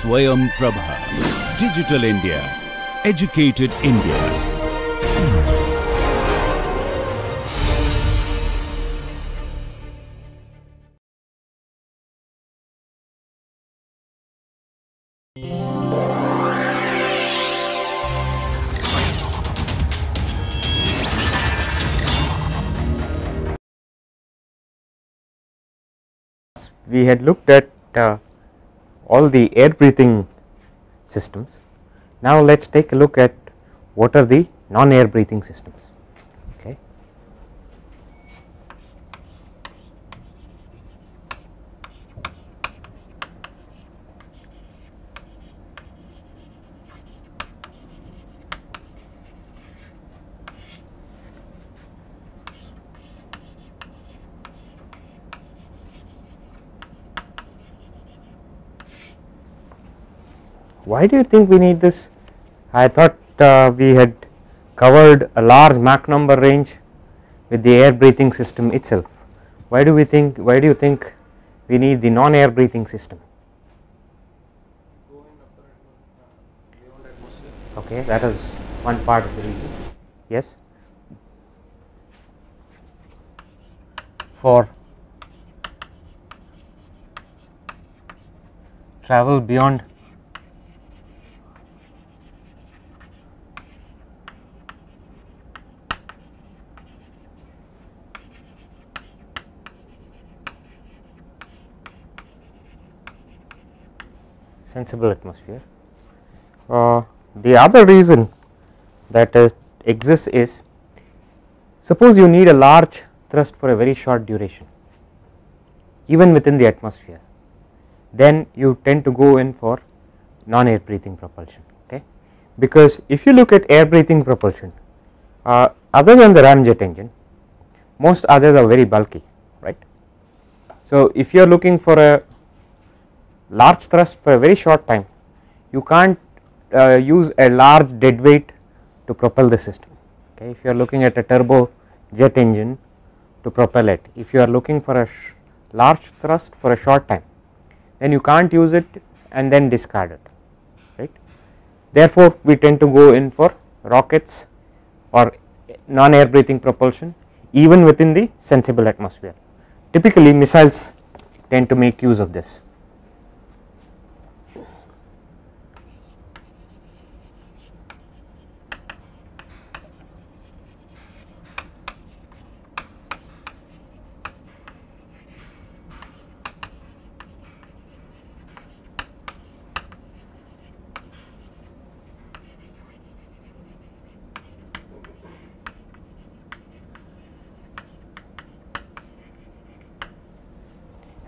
Swayam Prabha. Digital India. Educated India. we had looked at uh, all the air breathing systems. Now, let us take a look at what are the non air breathing systems. Okay. Why do you think we need this? I thought uh, we had covered a large Mach number range with the air breathing system itself. Why do we think, why do you think we need the non air breathing system? Okay, that is one part of the reason. Yes. For travel beyond sensible atmosphere. Uh, the other reason that uh, exists is suppose you need a large thrust for a very short duration even within the atmosphere then you tend to go in for non air breathing propulsion okay because if you look at air breathing propulsion uh, other than the ramjet engine most others are very bulky right so if you are looking for a large thrust for a very short time. You can't uh, use a large dead weight to propel the system. Okay if you are looking at a turbo jet engine to propel it. If you are looking for a large thrust for a short time then you can't use it and then discard it right? Therefore we tend to go in for rockets or non air breathing propulsion even within the sensible atmosphere. Typically missiles tend to make use of this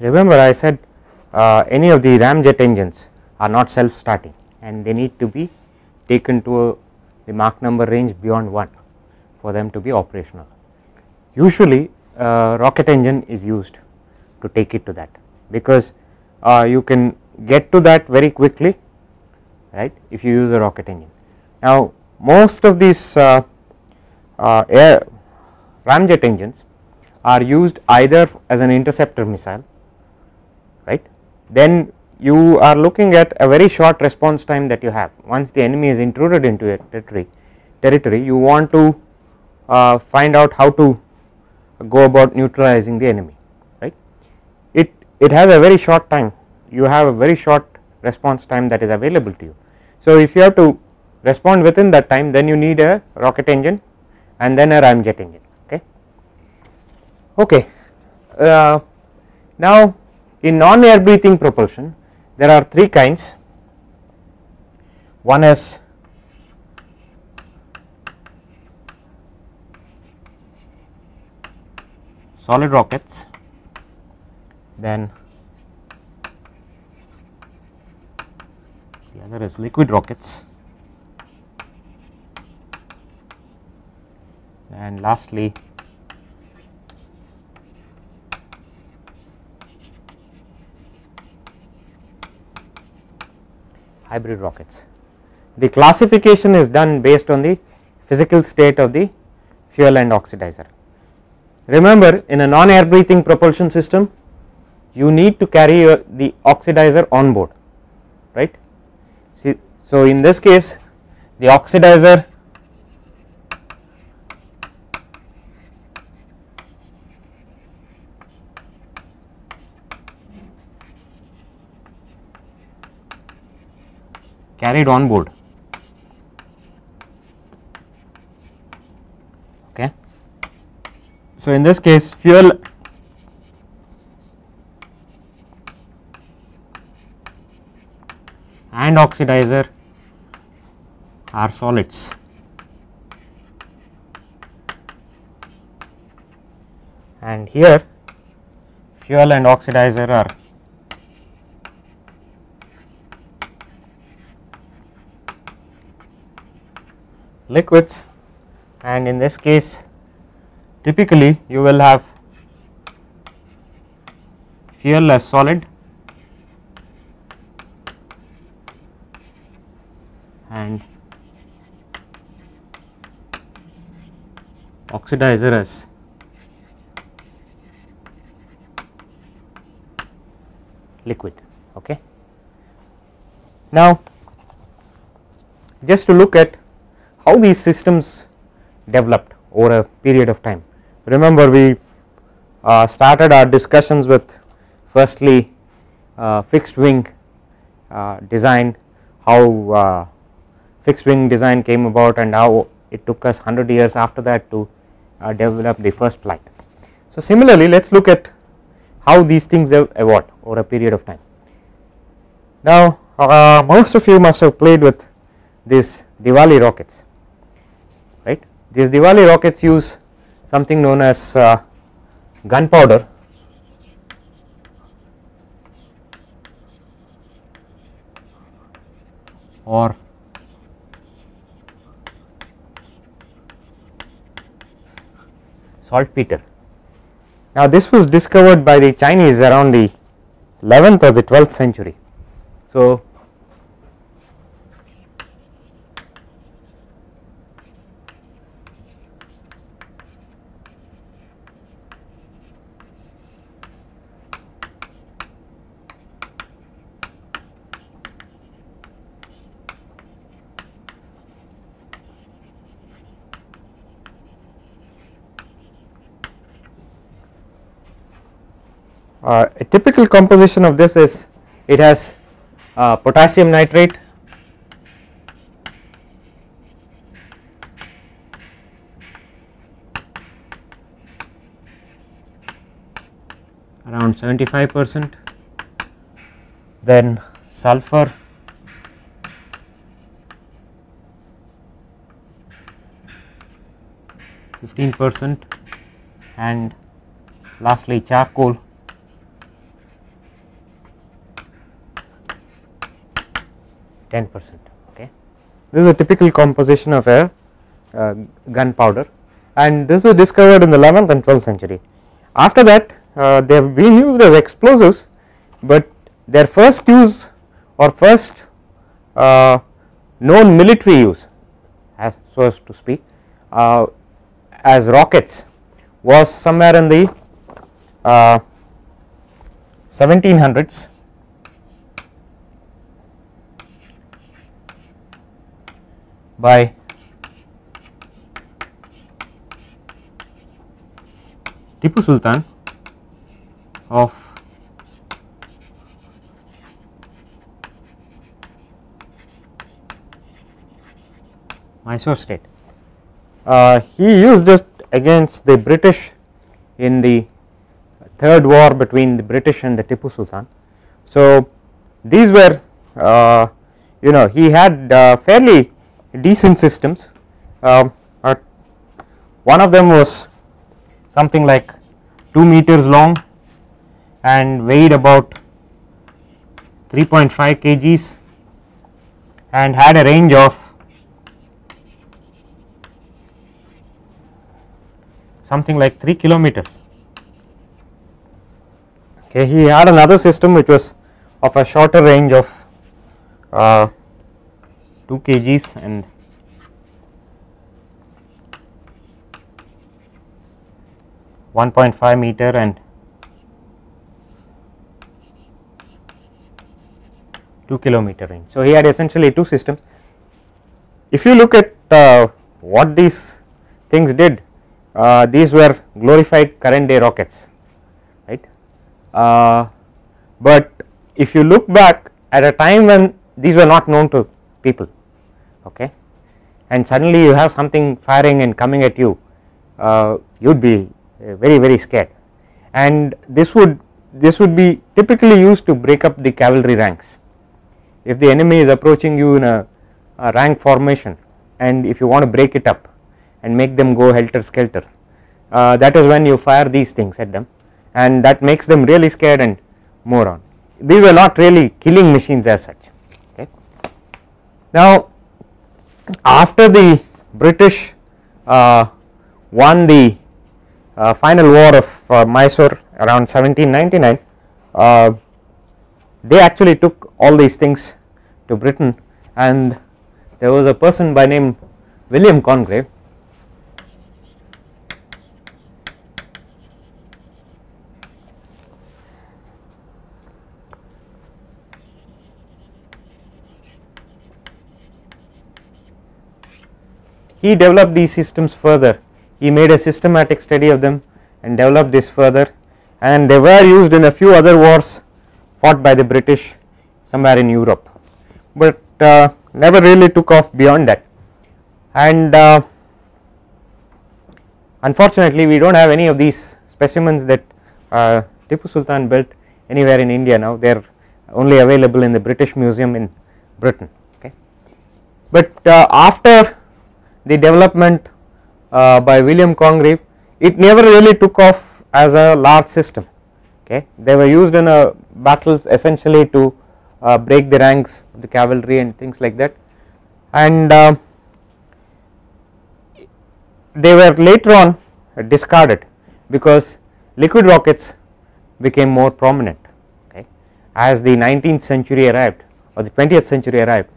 Remember I said uh, any of the ramjet engines are not self starting and they need to be taken to a, the Mach number range beyond 1 for them to be operational. Usually uh, rocket engine is used to take it to that because uh, you can get to that very quickly right if you use a rocket engine. Now most of these uh, uh, air ramjet engines are used either as an interceptor missile then you are looking at a very short response time that you have. Once the enemy is intruded into a territory territory you want to uh, find out how to go about neutralizing the enemy right? It it has a very short time. You have a very short response time that is available to you. So if you have to respond within that time then you need a rocket engine and then a ramjet engine okay? Okay. Uh, now in non air breathing propulsion there are three kinds. One is solid rockets then the other is liquid rockets and lastly hybrid rockets. The classification is done based on the physical state of the fuel and oxidizer. Remember in a non air breathing propulsion system you need to carry your, the oxidizer on board right See, so in this case the oxidizer carried on board. Okay. So, in this case fuel and oxidizer are solids. And here fuel and oxidizer are liquids and in this case typically you will have as solid and oxidizer as liquid. Okay. Now, just to look at how these systems developed over a period of time. Remember we uh, started our discussions with firstly uh, fixed wing uh, design, how uh, fixed wing design came about and how it took us 100 years after that to uh, develop the first flight. So, similarly let us look at how these things have evolved over a period of time. Now, uh, most of you must have played with these Diwali rockets. These Diwali rockets use something known as uh, gunpowder or saltpeter. Now, this was discovered by the Chinese around the 11th or the 12th century. So, Uh, a typical composition of this is it has uh, potassium nitrate around 75 percent then sulfur Fifteen percent and lastly charcoal ten percent. Okay. This is a typical composition of a uh, gunpowder and this was discovered in the 11th and 12th century. After that uh, they have been used as explosives, but their first use or first uh, known military use as so as to speak uh, as rockets was somewhere in the 1700s by Tipu Sultan of Mysore state. Uh, he used it against the British in the third war between the British and the Tipu Sultan. So, these were uh, you know he had uh, fairly decent systems. Um, one of them was something like 2 meters long and weighed about 3.5 kgs and had a range of something like 3 kilometers. Okay, he had another system which was of a shorter range of uh, 2 kgs and one point five meter and 2 kilometer range. So, he had essentially two systems. If you look at uh, what these things did, uh, these were glorified current day rockets right. Uh, but if you look back at a time when these were not known to people okay? And suddenly you have something firing and coming at you uh, you would be uh, very very scared. And this would this would be typically used to break up the cavalry ranks. If the enemy is approaching you in a, a rank formation and if you want to break it up and make them go helter skelter uh, that is when you fire these things at them and that makes them really scared and more on these were not really killing machines as such okay? Now after the british uh, won the uh, final war of uh, Mysore around 1799 uh, they actually took all these things to Britain. And there was a person by name William Congreve he developed these systems further. He made a systematic study of them and developed this further. And they were used in a few other wars fought by the British somewhere in Europe, but uh, never really took off beyond that. And uh, unfortunately we do not have any of these specimens that uh, Tipu Sultan built anywhere in India now. They are only available in the British Museum in Britain. Okay. But uh, after the development uh, by William Congreve it never really took off as a large system okay? They were used in a battles essentially to uh, break the ranks of the cavalry and things like that. And uh, they were later on discarded because liquid rockets became more prominent okay? As the 19th century arrived or the 20th century arrived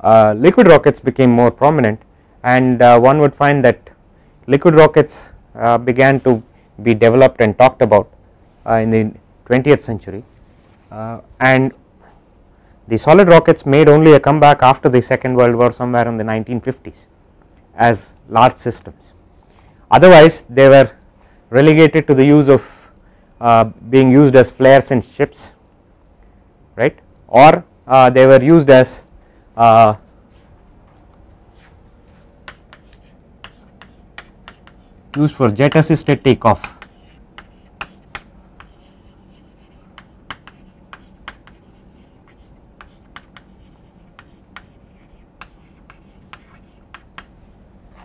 uh, liquid rockets became more prominent and uh, one would find that liquid rockets uh, began to be developed and talked about uh, in the 20th century. And the solid rockets made only a comeback after the second world war somewhere in the 1950s as large systems. Otherwise they were relegated to the use of uh, being used as flares in ships right? Or uh, they were used as uh, used for jet assisted takeoff.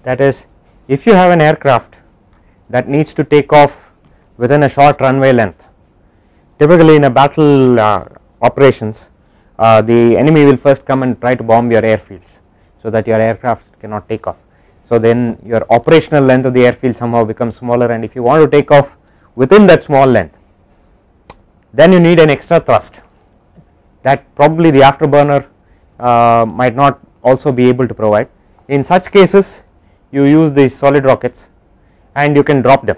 That is if you have an aircraft that needs to take off within a short runway length typically in a battle uh, operations uh, the enemy will first come and try to bomb your airfields so that your aircraft cannot take off so then your operational length of the airfield somehow becomes smaller and if you want to take off within that small length then you need an extra thrust. That probably the afterburner uh, might not also be able to provide. In such cases you use these solid rockets and you can drop them.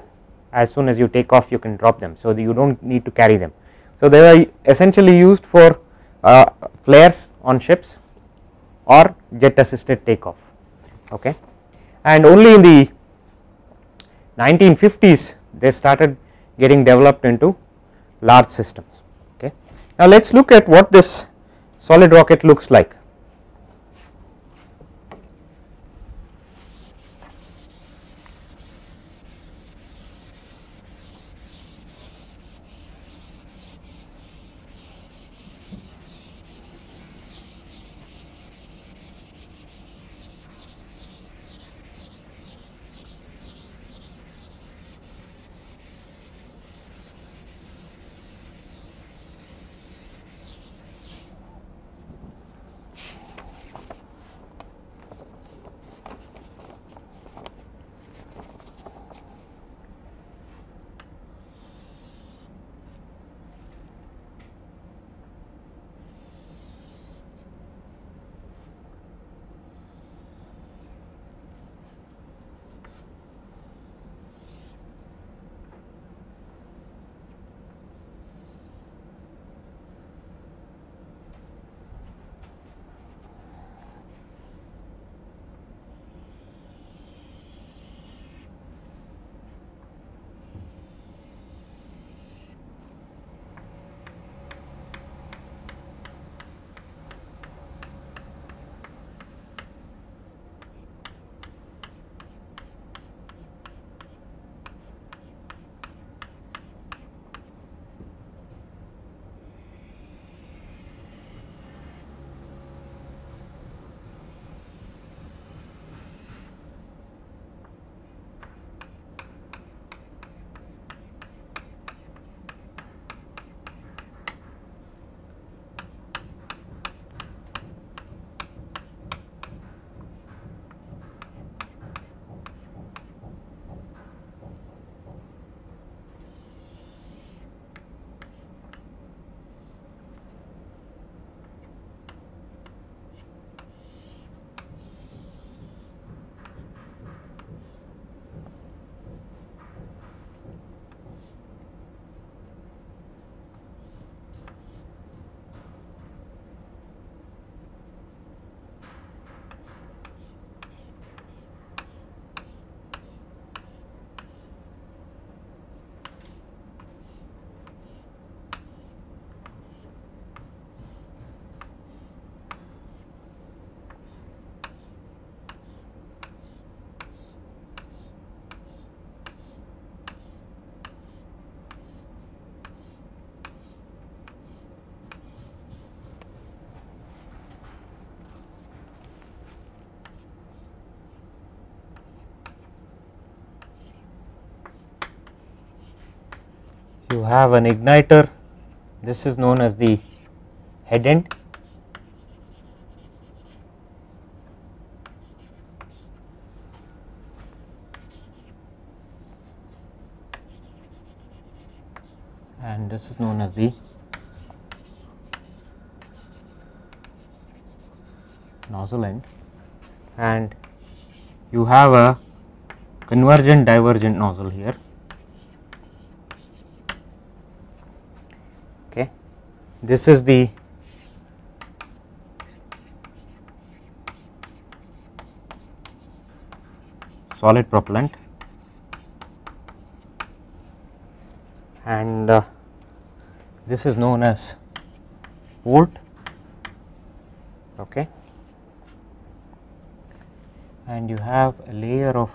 As soon as you take off you can drop them. So you do not need to carry them. So they are essentially used for uh, flares on ships or jet assisted takeoff. Okay and only in the 1950s they started getting developed into large systems okay. Now let us look at what this solid rocket looks like you have an igniter. This is known as the head end and this is known as the nozzle end. And you have a convergent divergent nozzle here this is the solid propellant. And uh, this is known as port. Okay. And you have a layer of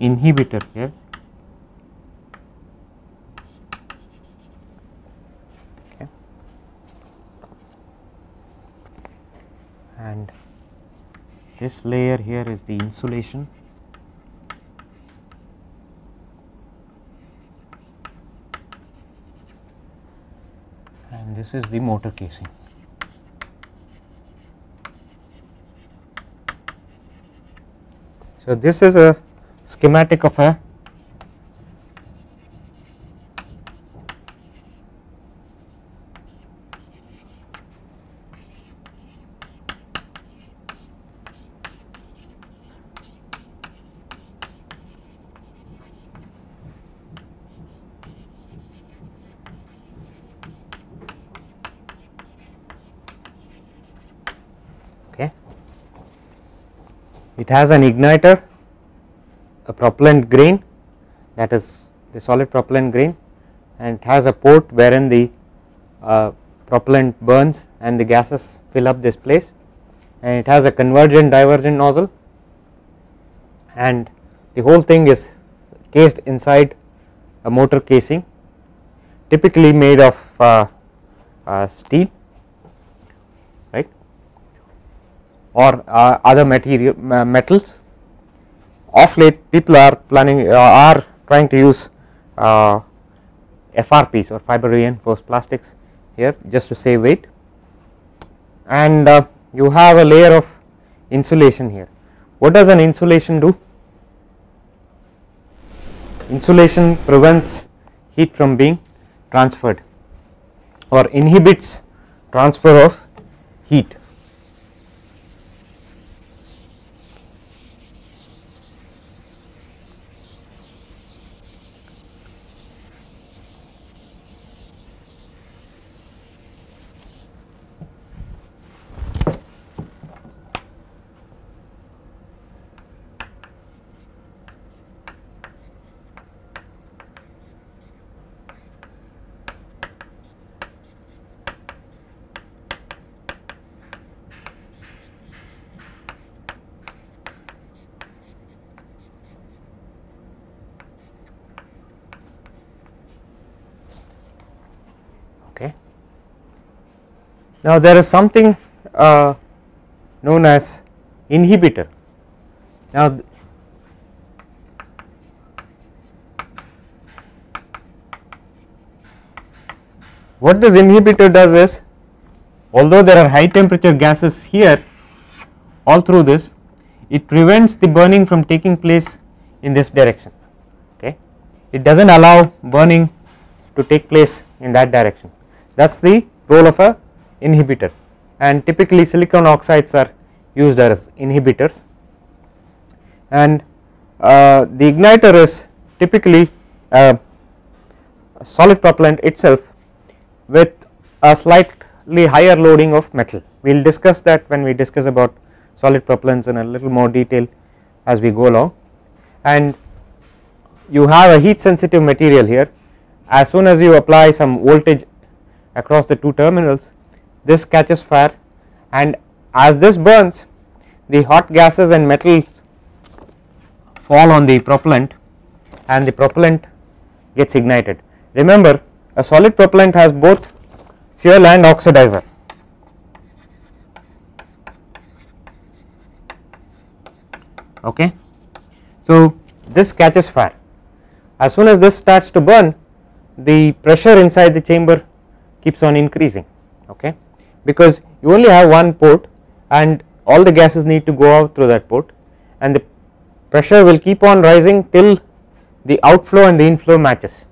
inhibitor here okay. And this layer here is the insulation. And this is the motor casing. So this is a schematic of a it has an igniter propellant grain that is the solid propellant grain and it has a port wherein the uh, propellant burns and the gases fill up this place. And it has a convergent divergent nozzle. And the whole thing is cased inside a motor casing typically made of uh, uh, steel right? Or uh, other material uh, metals of late people are planning uh, are trying to use uh, FRPs or fiber reinforced plastics here just to save weight and uh, you have a layer of insulation here. What does an insulation do? Insulation prevents heat from being transferred or inhibits transfer of heat okay. Now there is something uh, known as inhibitor. Now what this inhibitor does is although there are high temperature gases here all through this it prevents the burning from taking place in this direction okay it does not allow burning to take place in that direction that is the role of a inhibitor. And typically silicon oxides are used as inhibitors. And uh, the igniter is typically a solid propellant itself with a slightly higher loading of metal. We will discuss that when we discuss about solid propellants in a little more detail as we go along. And you have a heat sensitive material here. As soon as you apply some voltage across the two terminals this catches fire and as this burns the hot gases and metals fall on the propellant and the propellant gets ignited. Remember a solid propellant has both fuel and oxidizer. Okay. So, this catches fire as soon as this starts to burn the pressure inside the chamber keeps on increasing okay because you only have one port and all the gases need to go out through that port and the pressure will keep on rising till the outflow and the inflow matches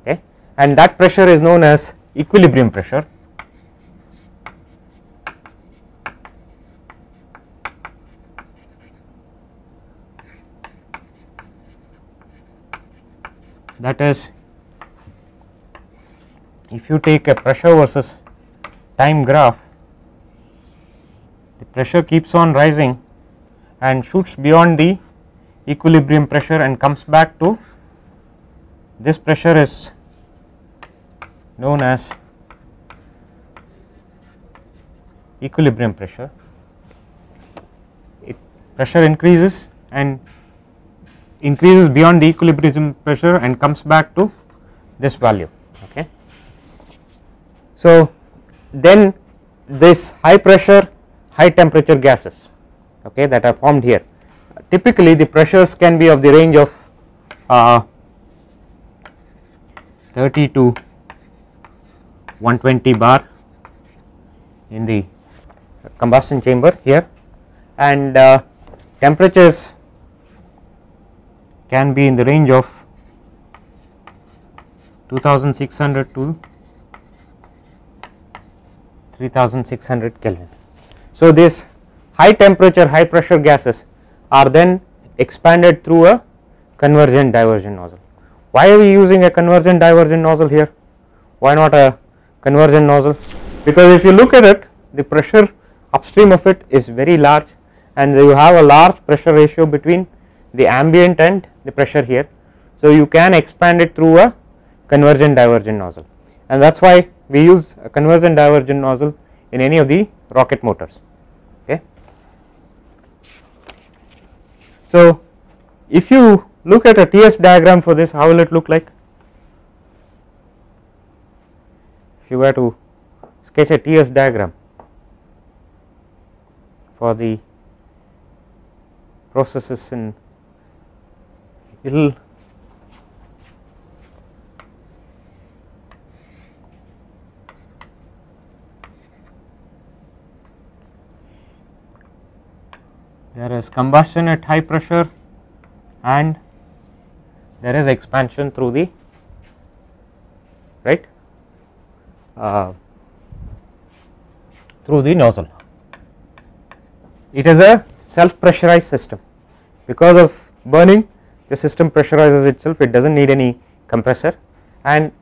okay? And that pressure is known as equilibrium pressure. That is if you take a pressure versus time graph the pressure keeps on rising and shoots beyond the equilibrium pressure and comes back to this pressure is known as equilibrium pressure. It pressure increases and increases beyond the equilibrium pressure and comes back to this value okay? So then this high pressure high temperature gases okay that are formed here. Typically the pressures can be of the range of uh, 30 to 120 bar in the combustion chamber here. And uh, temperatures can be in the range of 2600 to 3600 Kelvin. So, this high temperature high pressure gases are then expanded through a convergent divergent nozzle. Why are we using a convergent divergent nozzle here? Why not a convergent nozzle? Because if you look at it the pressure upstream of it is very large and you have a large pressure ratio between the ambient and the pressure here. So, you can expand it through a convergent divergent nozzle and that is why we use a convergent divergent nozzle in any of the rocket motors. Okay. So, if you look at a TS diagram for this how will it look like? If you were to sketch a TS diagram for the processes in it will there is combustion at high pressure and there is expansion through the right uh, through the nozzle. It is a self pressurized system because of burning the system pressurizes itself it does not need any compressor and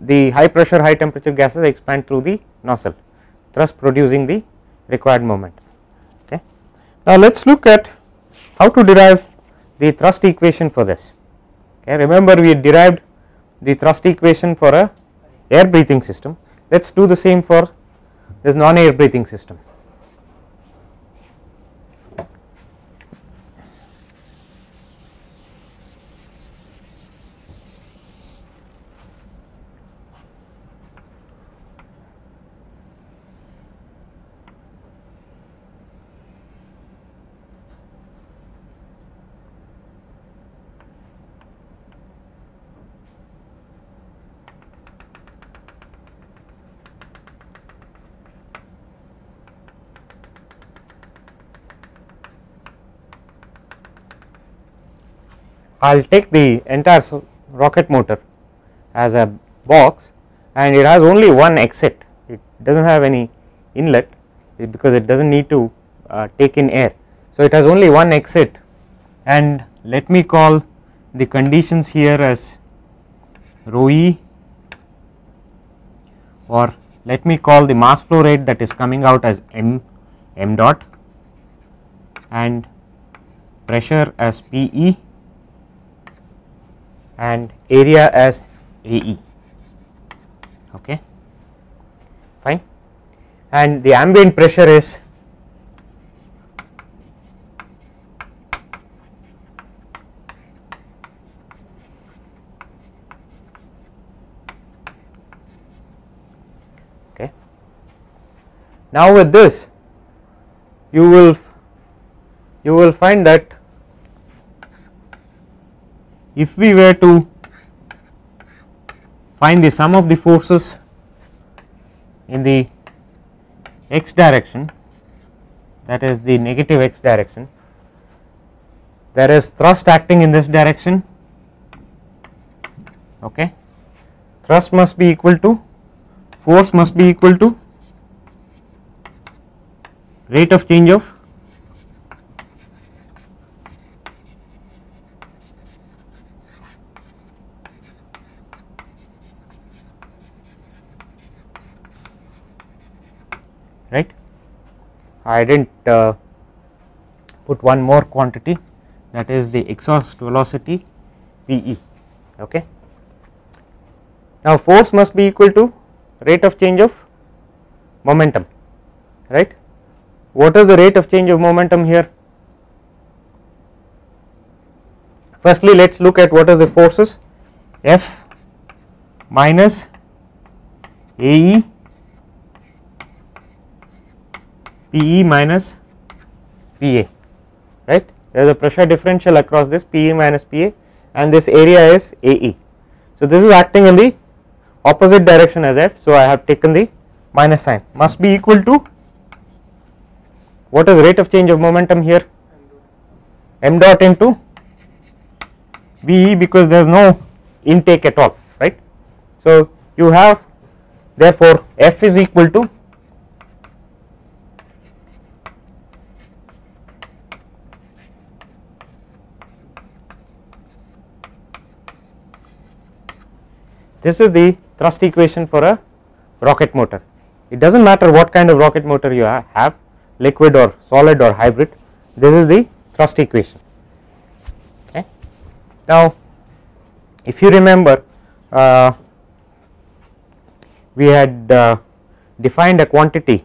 the high pressure high temperature gases expand through the nozzle thus producing the required moment. Uh, now, let us look at how to derive the thrust equation for this. Okay. Remember we derived the thrust equation for a air breathing system, let us do the same for this non air breathing system. I will take the entire rocket motor as a box and it has only one exit it does not have any inlet because it does not need to uh, take in air. So, it has only one exit and let me call the conditions here as rho e or let me call the mass flow rate that is coming out as m m dot and pressure as P e and area as AE okay? Fine? And the ambient pressure is okay? Now with this you will you will find that if we were to find the sum of the forces in the x direction that is the negative x direction there is thrust acting in this direction okay. Thrust must be equal to force must be equal to rate of change of right. I did not uh, put one more quantity that is the exhaust velocity V e. Okay. Now, force must be equal to rate of change of momentum right. What is the rate of change of momentum here? Firstly, let us look at what is the forces F minus A e P e minus P a right there is a pressure differential across this P e minus P a and this area is A e. So, this is acting in the opposite direction as f. So, I have taken the minus sign must be equal to what is rate of change of momentum here m dot into V e because there is no intake at all right. So, you have therefore, f is equal to This is the thrust equation for a rocket motor. It does not matter what kind of rocket motor you have liquid or solid or hybrid this is the thrust equation. Okay. Now, if you remember uh, we had uh, defined a quantity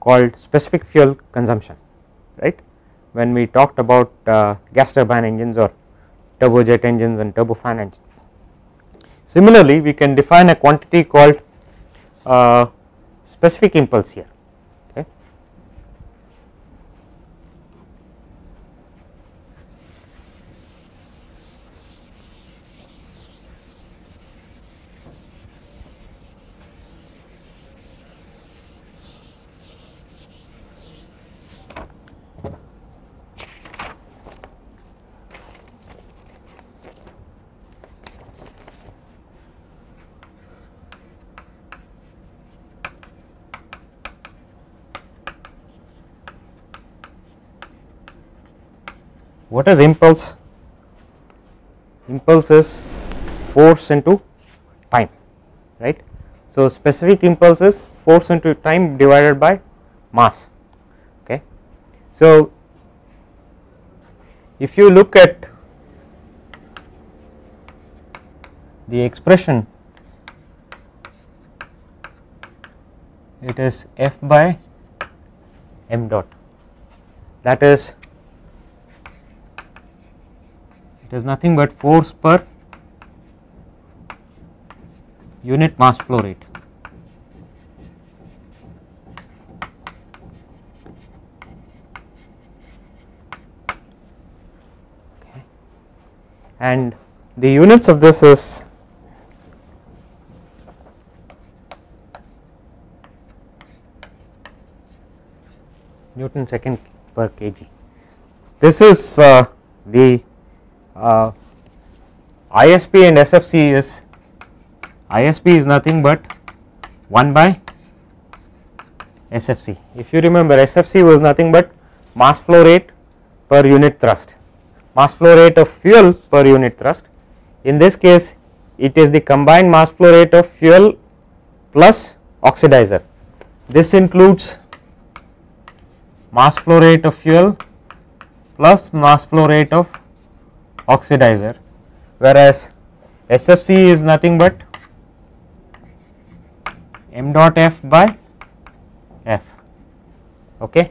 called specific fuel consumption right when we talked about uh, gas turbine engines or turbojet engines and turbofan engines. Similarly, we can define a quantity called uh, specific impulse here. What is impulse? Impulse is force into time, right. So, specific impulse is force into time divided by mass. Okay. So, if you look at the expression it is f by m dot that is it is nothing but force per unit mass flow rate. Okay. And the units of this is Newton second per kg. This is uh, the uh, ISP and SFC is ISP is nothing but 1 by SFC. If you remember SFC was nothing but mass flow rate per unit thrust, mass flow rate of fuel per unit thrust. In this case it is the combined mass flow rate of fuel plus oxidizer. This includes mass flow rate of fuel plus mass flow rate of oxidizer whereas SFC is nothing but m dot f by f okay?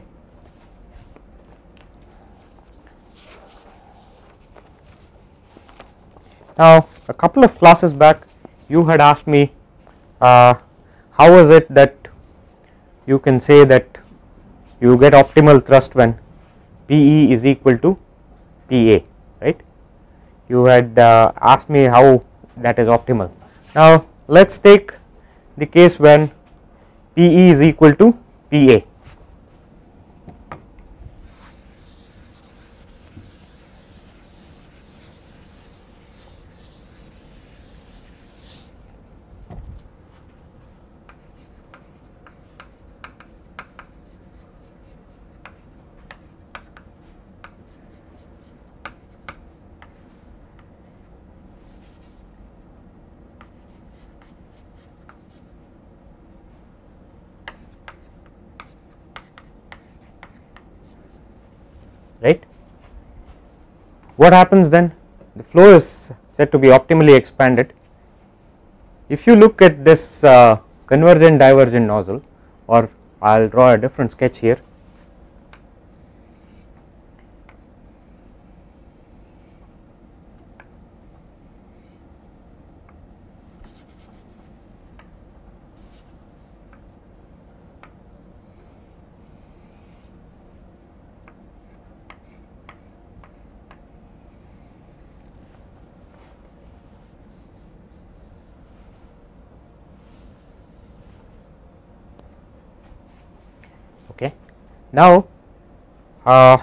Now a couple of classes back you had asked me uh, how is it that you can say that you get optimal thrust when PE is equal to PA right you had uh, asked me how that is optimal. Now, let us take the case when PE is equal to PA. right. What happens then? The flow is said to be optimally expanded. If you look at this uh, convergent divergent nozzle or I will draw a different sketch here. Okay. Now, uh,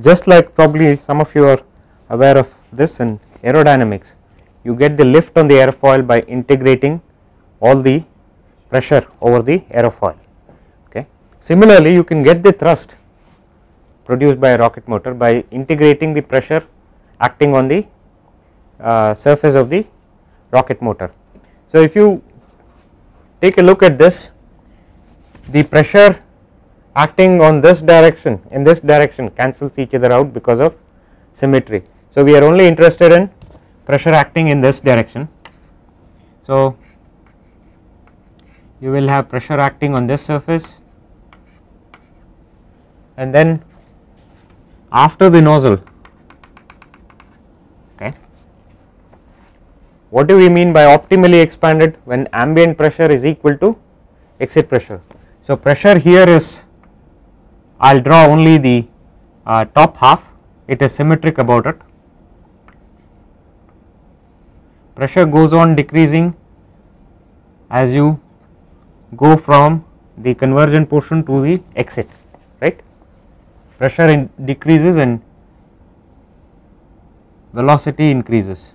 just like probably some of you are aware of this in aerodynamics, you get the lift on the airfoil by integrating all the pressure over the aerofoil. Okay. Similarly, you can get the thrust produced by a rocket motor by integrating the pressure acting on the uh, surface of the rocket motor. So, if you take a look at this, the pressure acting on this direction in this direction cancels each other out because of symmetry. So, we are only interested in pressure acting in this direction. So, you will have pressure acting on this surface and then after the nozzle okay what do we mean by optimally expanded when ambient pressure is equal to exit pressure so pressure here is I will draw only the uh, top half. It is symmetric about it. Pressure goes on decreasing as you go from the convergent portion to the exit right? Pressure in decreases and velocity increases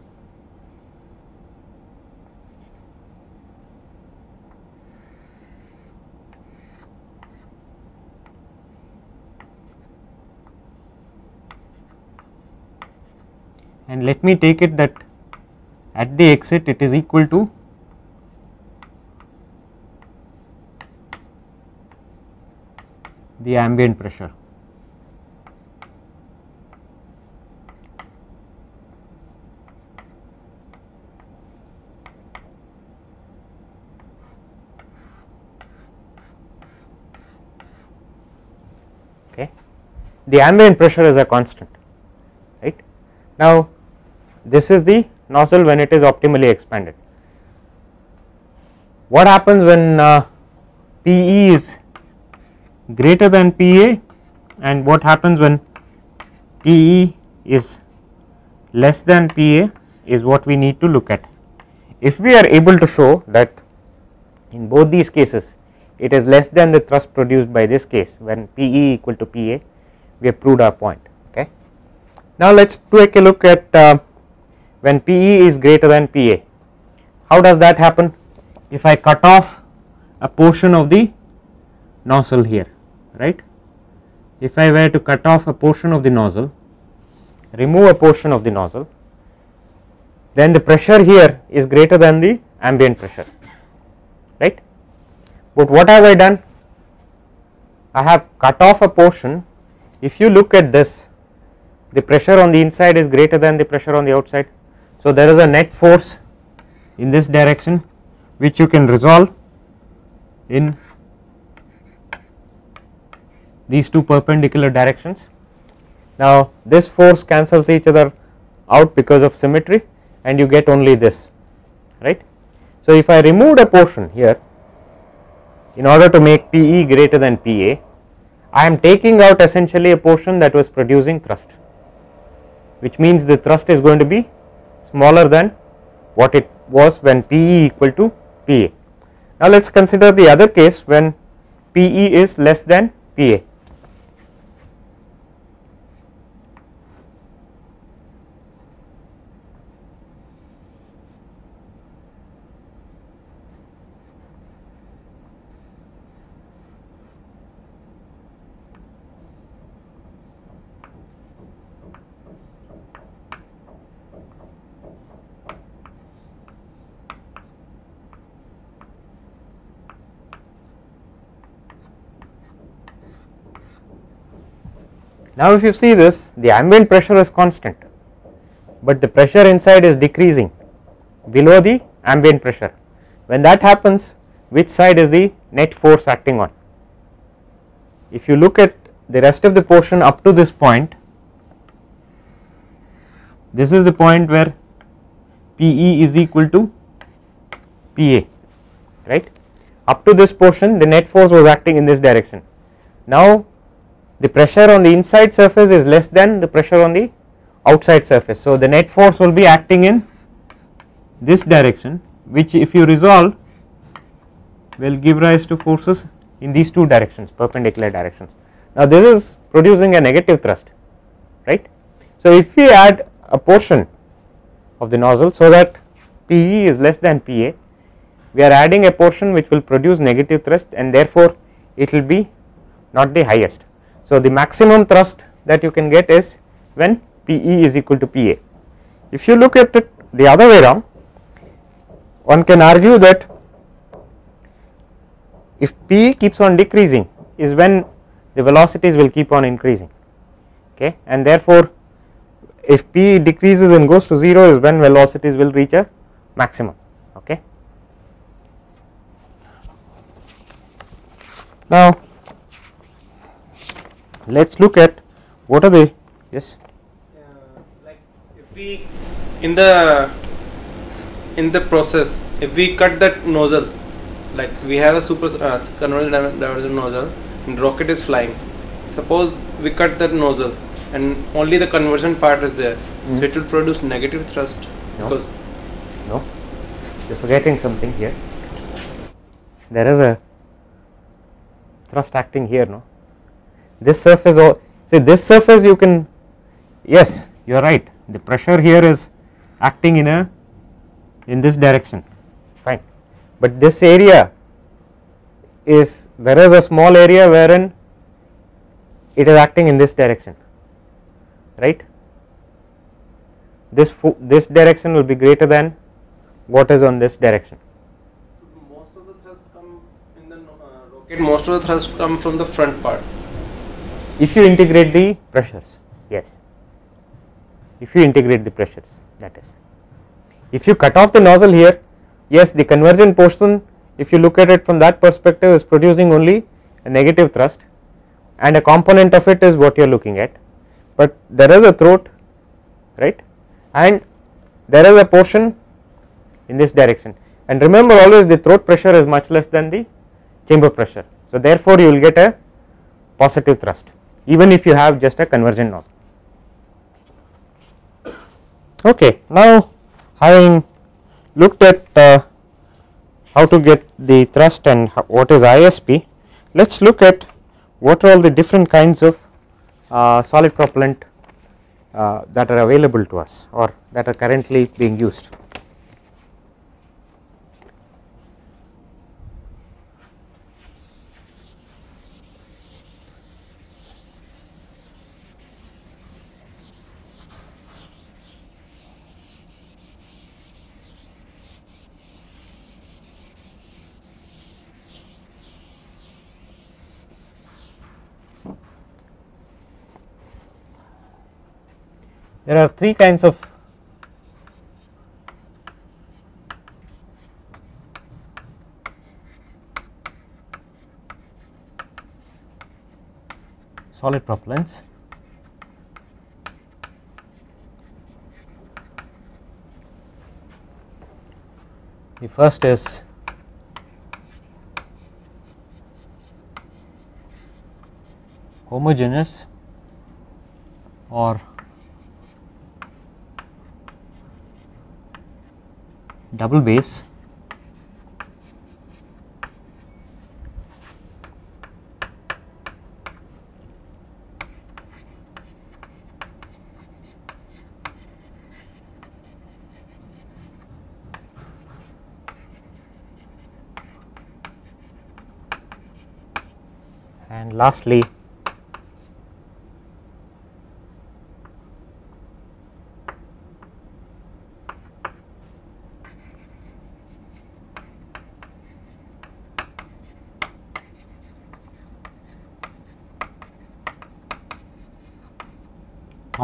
and let me take it that at the exit it is equal to the ambient pressure. Okay. The ambient pressure is a constant right. Now, this is the nozzle when it is optimally expanded. What happens when uh, PE is greater than PA and what happens when PE is less than PA is what we need to look at. If we are able to show that in both these cases it is less than the thrust produced by this case when PE equal to PA we have proved our point okay. Now let us take a look at uh, when PE is greater than PA. How does that happen? If I cut off a portion of the nozzle here, right. If I were to cut off a portion of the nozzle, remove a portion of the nozzle, then the pressure here is greater than the ambient pressure, right. But what have I done? I have cut off a portion. If you look at this, the pressure on the inside is greater than the pressure on the outside. So, there is a net force in this direction which you can resolve in these two perpendicular directions. Now, this force cancels each other out because of symmetry and you get only this right. So, if I removed a portion here in order to make PE greater than PA, I am taking out essentially a portion that was producing thrust which means the thrust is going to be smaller than what it was when PE equal to PA. Now, let us consider the other case when PE is less than PA. Now, if you see this the ambient pressure is constant, but the pressure inside is decreasing below the ambient pressure. When that happens which side is the net force acting on? If you look at the rest of the portion up to this point, this is the point where PE is equal to PA right. Up to this portion the net force was acting in this direction. Now, the pressure on the inside surface is less than the pressure on the outside surface. So, the net force will be acting in this direction which if you resolve will give rise to forces in these two directions perpendicular directions. Now, this is producing a negative thrust right. So, if we add a portion of the nozzle so that PE is less than PA we are adding a portion which will produce negative thrust and therefore, it will be not the highest. So, the maximum thrust that you can get is when PE is equal to PA. If you look at it the other way around, one can argue that if P keeps on decreasing is when the velocities will keep on increasing okay and therefore if P decreases and goes to 0 is when velocities will reach a maximum okay. Now let us look at what are the yes. Uh, like if we in the in the process if we cut that nozzle like we have a super uh, conversion diver- diversion nozzle and rocket is flying. Suppose we cut that nozzle and only the conversion part is there Mm. so it will produce negative thrust No. because no. You are forgetting something here. There is a thrust acting here no this surface or see this surface you can yes you are right. The pressure here is acting in a in this direction. Fine. But this area is there is a small area wherein it is acting in this direction. Right? This this direction will be greater than what is on this direction. Most of the thrust come in the uh, rocket most of the thrust come from the front part if you integrate the pressures yes. If you integrate the pressures that is. If you cut off the nozzle here yes the conversion portion if you look at it from that perspective is producing only a negative thrust and a component of it is what you are looking at. But there is a throat right? And there is a portion in this direction. And remember always the throat pressure is much less than the chamber pressure. So therefore you will get a positive thrust even if you have just a convergent nozzle. Okay, now having looked at uh, how to get the thrust and what is ISP, let us look at what are all the different kinds of uh, solid propellant uh, that are available to us or that are currently being used. There are three kinds of solid propellants. The first is homogeneous or double base and lastly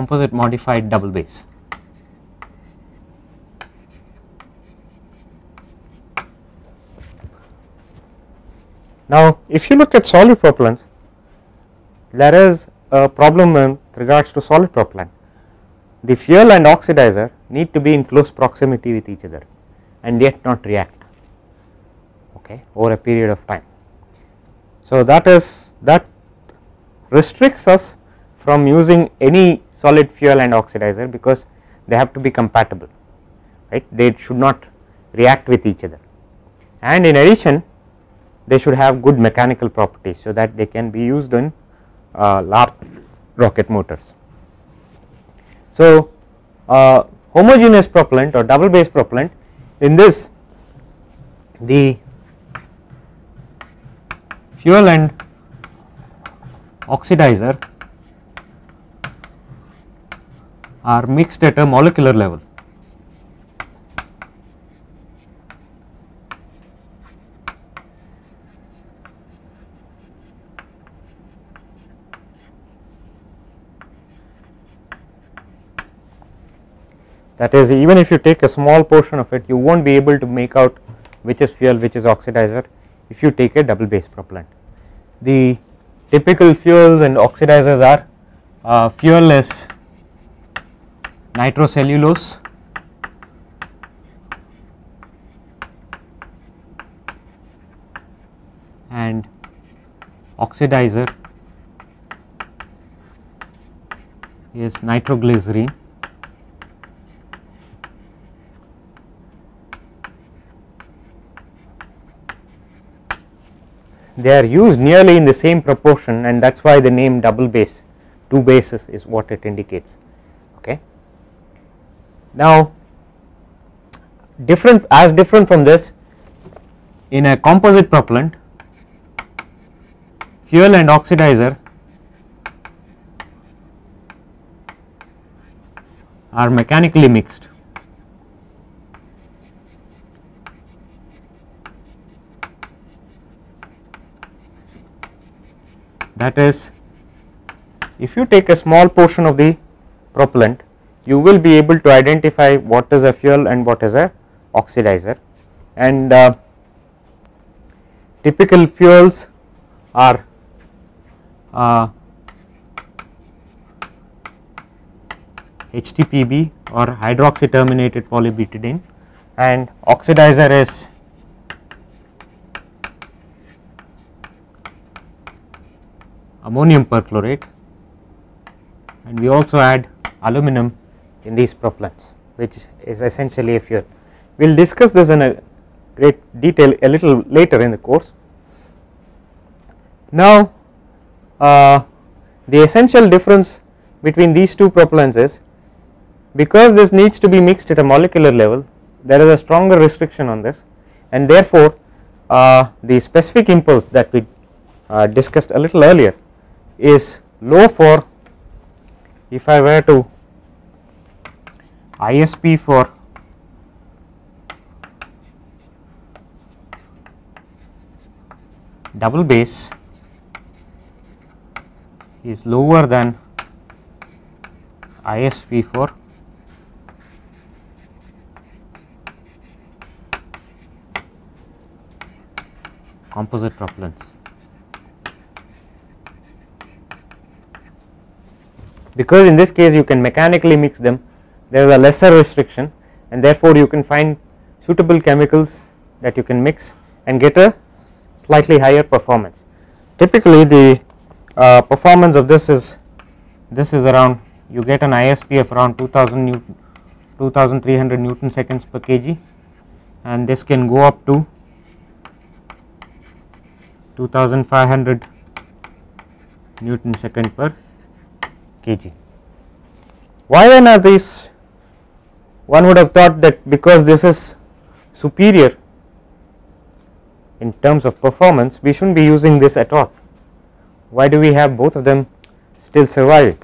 composite modified double base. Now, if you look at solid propellants, there is a problem with regards to solid propellant. The fuel and oxidizer need to be in close proximity with each other and yet not react okay, over a period of time. So, that is that restricts us from using any solid fuel and oxidizer because they have to be compatible right they should not react with each other and in addition they should have good mechanical properties so that they can be used in uh, large rocket motors. So, uh, homogeneous propellant or double base propellant in this the fuel and oxidizer are mixed at a molecular level. That is even if you take a small portion of it you will not be able to make out which is fuel which is oxidizer if you take a double base propellant. The typical fuels and oxidizers are uh, fuel is nitrocellulose and oxidizer is nitroglycerin they are used nearly in the same proportion and that is why the name double base two bases is what it indicates. Now different as different from this in a composite propellant fuel and oxidizer are mechanically mixed. That is if you take a small portion of the propellant you will be able to identify what is a fuel and what is a oxidizer. And uh, typical fuels are uh, HTPB or hydroxy terminated polybutadiene. And oxidizer is ammonium perchlorate. And we also add aluminum in these propellants which is essentially a fuel. We will discuss this in a great detail a little later in the course. Now uh, the essential difference between these two propellants is because this needs to be mixed at a molecular level there is a stronger restriction on this and therefore uh, the specific impulse that we uh, discussed a little earlier is low for if I were to ISP for double base is lower than ISP for composite propellants. because in this case you can mechanically mix them there is a lesser restriction and therefore you can find suitable chemicals that you can mix and get a slightly higher performance. Typically the uh, performance of this is this is around you get an ISP of around 2000 Newton 2300 Newton seconds per kg and this can go up to 2500 Newton second per kg. Why then are these one would have thought that because this is superior in terms of performance we should not be using this at all. Why do we have both of them still surviving?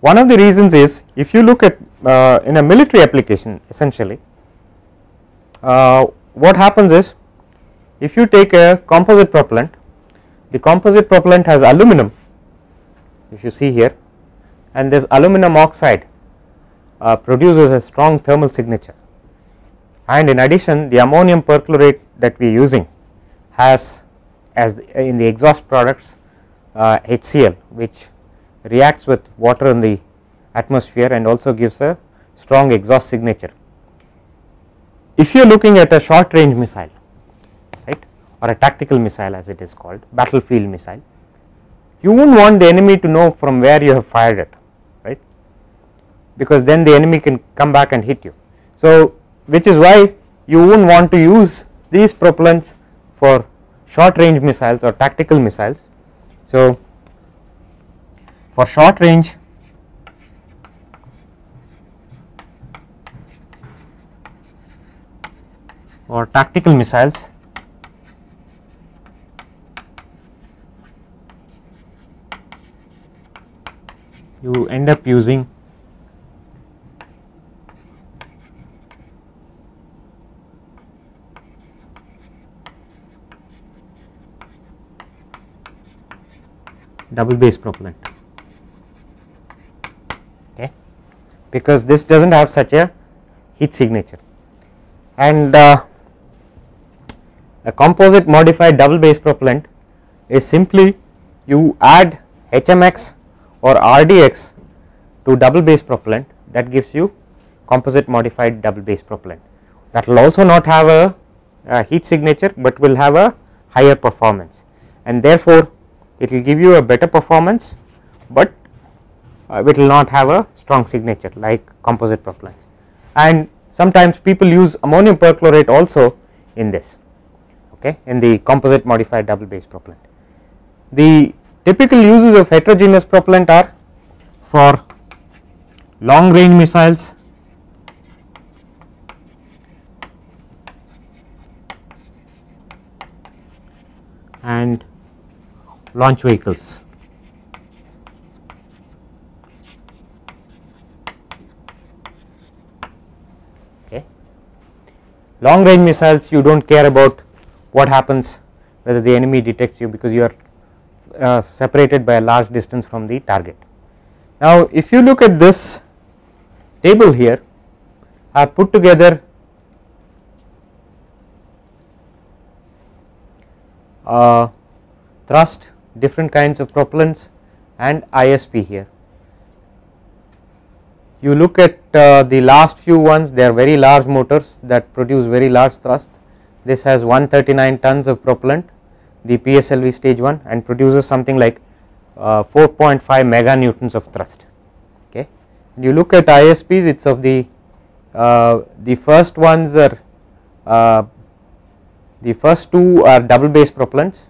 One of the reasons is if you look at uh, in a military application essentially uh, what happens is if you take a composite propellant the composite propellant has aluminum if you see here and this aluminum oxide uh, produces a strong thermal signature and in addition the ammonium perchlorate that we are using has as the, in the exhaust products uh, HCl which reacts with water in the atmosphere and also gives a strong exhaust signature. If you are looking at a short range missile right or a tactical missile as it is called battlefield missile, you would not want the enemy to know from where you have fired it right because then the enemy can come back and hit you. So, which is why you would not want to use these propellants for short range missiles or tactical missiles. So, for short range or tactical missiles you end up using double base propellant. Okay? Because this does not have such a heat signature. And uh, a composite modified double base propellant is simply you add HMX or RDX to double base propellant that gives you composite modified double base propellant. That will also not have a, a heat signature, but will have a higher performance. And therefore it will give you a better performance, but uh, it will not have a strong signature like composite propellants. And sometimes people use ammonium perchlorate also in this okay in the composite modified double base propellant. The typical uses of heterogeneous propellant are for long range missiles and launch vehicles. Okay. Long range missiles you do not care about what happens whether the enemy detects you because you are uh, separated by a large distance from the target. Now, if you look at this table here I have put together uh, thrust different kinds of propellants and ISP here. You look at uh, the last few ones they are very large motors that produce very large thrust this has 139 tons of propellant the PSLV stage 1 and produces something like uh, 4.5 mega newtons of thrust. Okay? And you look at ISPs it is of the uh, the first ones are uh, the first two are double base propellants.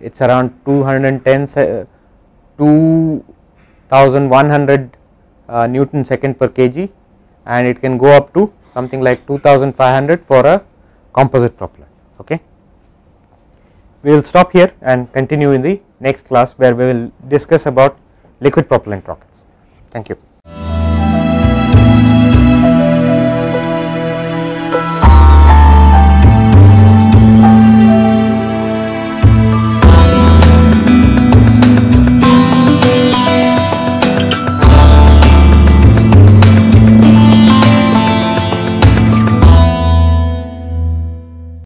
It is around 210 2100 uh, Newton second per kg and it can go up to something like 2500 for a composite propellant. Okay. We will stop here and continue in the next class where we will discuss about liquid propellant rockets. Thank you.